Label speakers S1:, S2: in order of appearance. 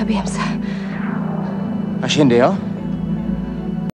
S1: Mr. Williams.
S2: Scendeo?